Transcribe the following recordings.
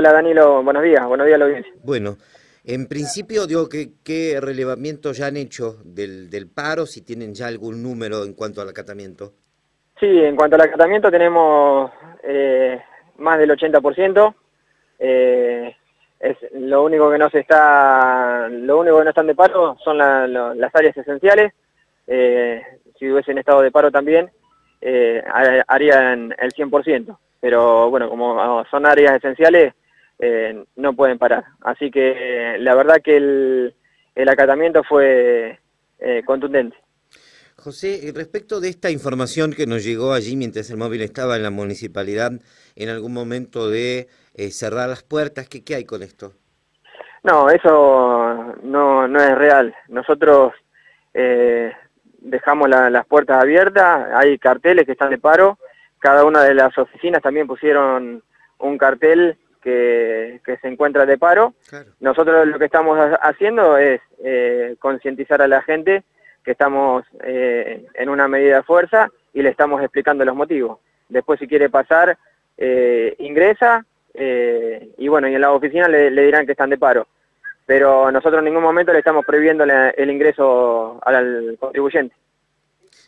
Hola Danilo, buenos días, buenos días a la audiencia. Bueno, en principio digo que qué relevamiento ya han hecho del, del paro, si tienen ya algún número en cuanto al acatamiento. Sí, en cuanto al acatamiento tenemos eh, más del 80%. Eh, es lo único que no se está, lo único que no están de paro son las áreas esenciales. Eh, si hubiesen estado de paro también, eh, harían el 100%. Pero bueno, como son áreas esenciales, eh, no pueden parar. Así que la verdad que el, el acatamiento fue eh, contundente. José, respecto de esta información que nos llegó allí mientras el móvil estaba en la municipalidad, en algún momento de eh, cerrar las puertas, ¿qué, ¿qué hay con esto? No, eso no, no es real. Nosotros eh, dejamos la, las puertas abiertas, hay carteles que están de paro, cada una de las oficinas también pusieron un cartel que, que se encuentra de paro. Claro. Nosotros lo que estamos haciendo es eh, concientizar a la gente que estamos eh, en una medida de fuerza y le estamos explicando los motivos. Después si quiere pasar, eh, ingresa eh, y bueno, y en la oficina le, le, dirán que están de paro. Pero nosotros en ningún momento le estamos prohibiendo el ingreso al contribuyente.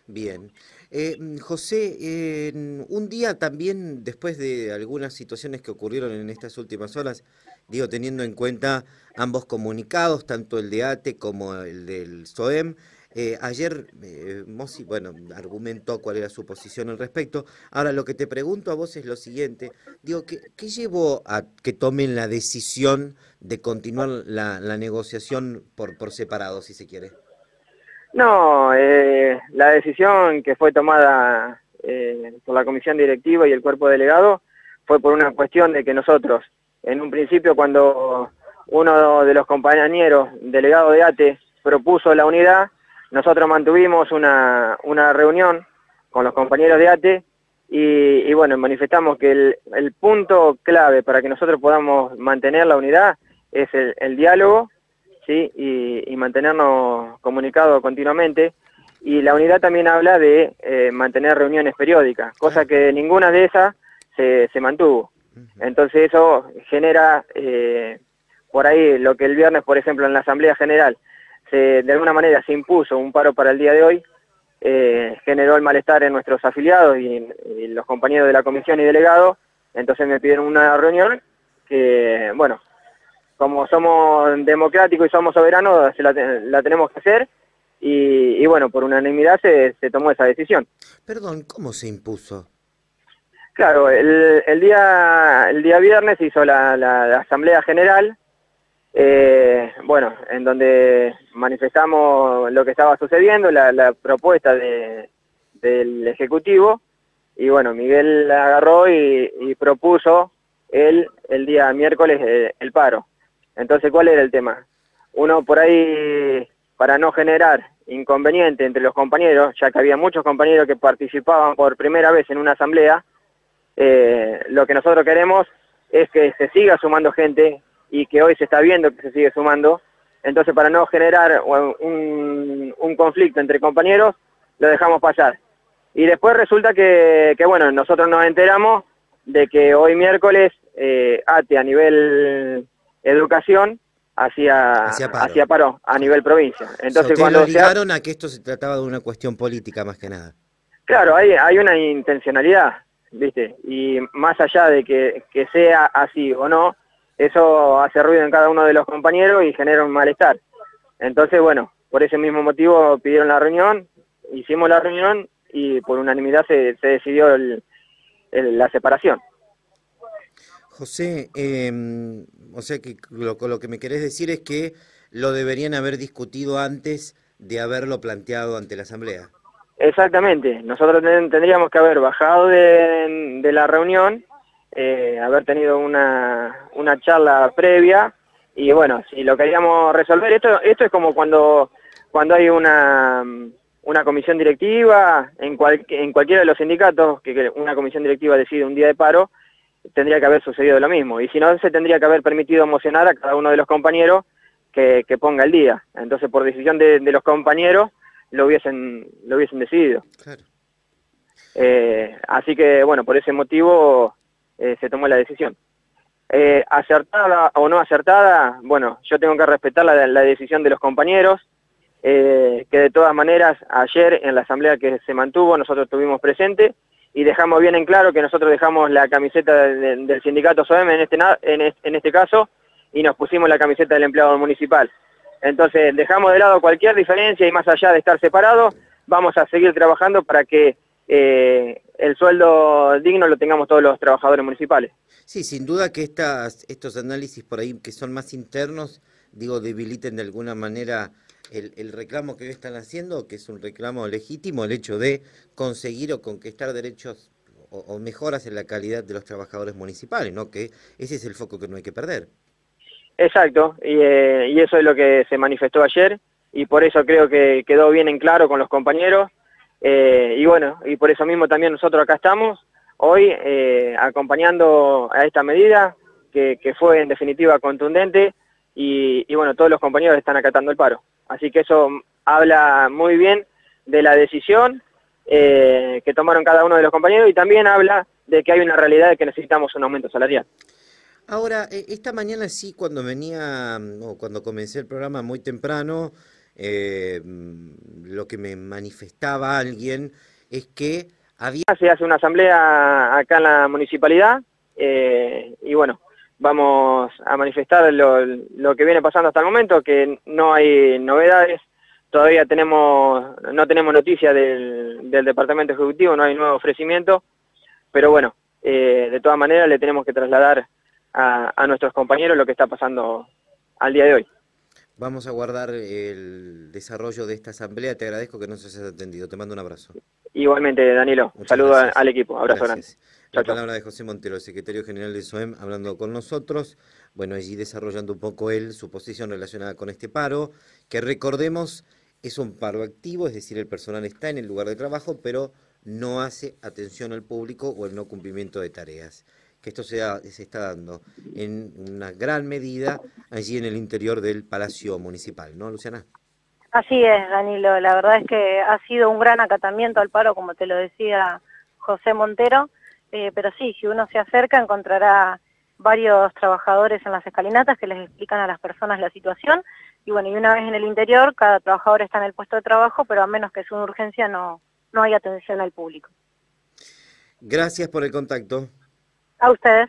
Bien. Eh, José, eh, un día también, después de algunas situaciones que ocurrieron en estas últimas horas, digo, teniendo en cuenta ambos comunicados, tanto el de ATE como el del SOEM, eh, ayer eh, Mossi, bueno, argumentó cuál era su posición al respecto. Ahora, lo que te pregunto a vos es lo siguiente. Digo, ¿qué, qué llevó a que tomen la decisión de continuar la, la negociación por, por separado, si se quiere? No, eh, la decisión que fue tomada eh, por la comisión directiva y el cuerpo delegado fue por una cuestión de que nosotros, en un principio cuando uno de los compañeros delegados de ATE propuso la unidad, nosotros mantuvimos una, una reunión con los compañeros de ATE y, y bueno, manifestamos que el, el, punto clave para que nosotros podamos mantener la unidad es el, el diálogo ¿sí? y, y, mantenernos comunicados continuamente. Y la unidad también habla de eh, mantener reuniones periódicas, cosa que ninguna de esas se, se mantuvo. Entonces eso genera eh, por ahí lo que el viernes, por ejemplo, en la Asamblea General se, de alguna manera se impuso un paro para el día de hoy, eh, generó el malestar en nuestros afiliados y, y, los compañeros de la comisión y delegados, entonces me pidieron una reunión que, bueno, como somos democráticos y somos soberanos, la, la tenemos que hacer y, y, bueno, por unanimidad se, se tomó esa decisión. Perdón, ¿cómo se impuso? Claro, el, el, día, el día viernes hizo la, la, la Asamblea General, eh, bueno, en donde manifestamos lo que estaba sucediendo, la, la propuesta de, del Ejecutivo, y bueno, Miguel agarró y, y propuso el, el día miércoles eh, el paro. Entonces, ¿cuál era el tema? Uno por ahí, para no generar inconveniente entre los compañeros, ya que había muchos compañeros que participaban por primera vez en una asamblea, eh, lo que nosotros queremos es que se siga sumando gente y que hoy se está viendo que se sigue sumando. Entonces, para no generar un, un conflicto entre compañeros, lo dejamos pasar. Y después resulta que, que, bueno, nosotros nos enteramos de que hoy miércoles eh, ATE a nivel educación hacía, hacía, paro. a nivel provincia. Entonces, cuando lo obligaron se... a que esto se trataba de una cuestión política más que nada. Claro, hay, hay una intencionalidad, ¿viste? Y más allá de que, que sea así o no, eso hace ruido en cada uno de los compañeros y genera un malestar. Entonces, bueno, por ese mismo motivo pidieron la reunión, hicimos la reunión y por unanimidad se, se decidió el, el, la separación. José, eh, o sea que lo, lo, que me querés decir es que lo deberían haber discutido antes de haberlo planteado ante la Asamblea. Exactamente, nosotros tendríamos que haber bajado de, la reunión eh, haber tenido una, una charla previa y bueno, si lo queríamos resolver, esto, esto es como cuando, cuando hay una, una comisión directiva, en, cual, en cualquiera de los sindicatos, que una comisión directiva decide un día de paro, tendría que haber sucedido lo mismo. Y si no, se tendría que haber permitido emocionar a cada uno de los compañeros que, que ponga el día. Entonces, por decisión de, de los compañeros, lo hubiesen, lo hubiesen decidido. Claro. Eh, así que, bueno, por ese motivo eh, se tomó la decisión. Eh, acertada o no acertada, bueno, yo tengo que respetar la, decisión de los compañeros, eh, que de todas maneras ayer en la asamblea que se mantuvo nosotros estuvimos presentes y dejamos bien en claro que nosotros dejamos la camiseta del sindicato SOEM en este, en este caso y nos pusimos la camiseta del empleado municipal. Entonces dejamos de lado cualquier diferencia y más allá de estar separados, vamos a seguir trabajando para que eh, el sueldo digno lo tengamos todos los trabajadores municipales. Sí, sin duda que estas, estos análisis por ahí que son más internos, digo, debiliten de alguna manera el, reclamo que están haciendo, que es un reclamo legítimo, el hecho de conseguir o conquistar derechos o, mejoras en la calidad de los trabajadores municipales, ¿no? Que ese es el foco que no hay que perder. Exacto, y, eh, y eso es lo que se manifestó ayer, y por eso creo que quedó bien en claro con los compañeros, eh, y bueno, y por eso mismo también nosotros acá estamos, hoy eh, acompañando a esta medida, que, fue en definitiva contundente, y, y bueno, todos los compañeros están acatando el paro. Así que eso habla muy bien de la decisión eh, que tomaron cada uno de los compañeros y también habla de que hay una realidad de que necesitamos un aumento salarial. Ahora, eh, esta mañana sí, cuando venía, o cuando comencé el programa muy temprano, eh, lo que me manifestaba alguien es que había... Se hace una asamblea acá en la municipalidad y bueno, vamos a manifestar lo, que viene pasando hasta el momento, que no hay novedades, todavía tenemos no tenemos noticia del, Departamento Ejecutivo, no hay nuevo ofrecimiento, pero bueno, eh, de todas maneras le tenemos que trasladar a, a nuestros compañeros lo que está pasando al día de hoy. Vamos a guardar el desarrollo de esta asamblea. Te agradezco que nos hayas atendido. Te mando un abrazo. Igualmente, Danilo. Saludos al equipo. Abrazo grande. La palabra de José Montero, secretario general de SOEM, hablando con nosotros. Bueno, allí desarrollando un poco él su posición relacionada con este paro, que recordemos es un paro activo, es decir, el personal está en el lugar de trabajo, pero no hace atención al público o el no cumplimiento de tareas que esto se, se está dando en una gran medida allí en el interior del Palacio Municipal, ¿no, Luciana? Así es, Danilo. La verdad es que ha sido un gran acatamiento al paro, como te lo decía José Montero, eh, pero sí, si uno se acerca encontrará varios trabajadores en las escalinatas que les explican a las personas la situación y bueno, y una vez en el interior, cada trabajador está en el puesto de trabajo, pero a menos que sea una urgencia no, no hay atención al público. Gracias por el contacto. A ustedes.